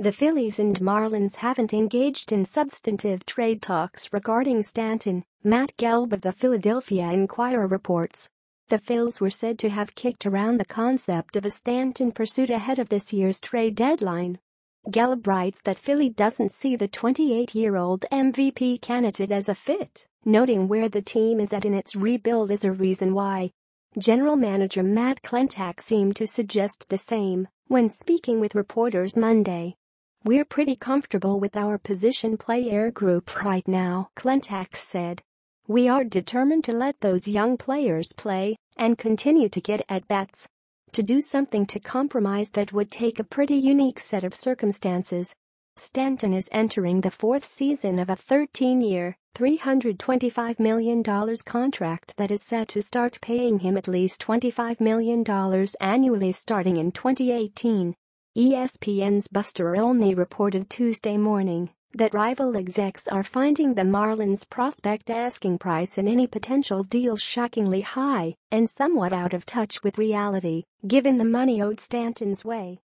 The Phillies and Marlins haven't engaged in substantive trade talks regarding Stanton, Matt Gelb of the Philadelphia Inquirer reports. The Phils were said to have kicked around the concept of a Stanton pursuit ahead of this year's trade deadline. Gelb writes that Philly doesn't see the 28-year-old MVP candidate as a fit, noting where the team is at in its rebuild is a reason why. General Manager Matt Klentak seemed to suggest the same when speaking with reporters Monday. We're pretty comfortable with our position player group right now, Klentak said. We are determined to let those young players play and continue to get at-bats. To do something to compromise that would take a pretty unique set of circumstances. Stanton is entering the fourth season of a 13-year, $325 million contract that is set to start paying him at least $25 million annually starting in 2018. ESPN's Buster Olney reported Tuesday morning that rival execs are finding the Marlins prospect asking price in any potential deal shockingly high and somewhat out of touch with reality, given the money owed Stanton's way.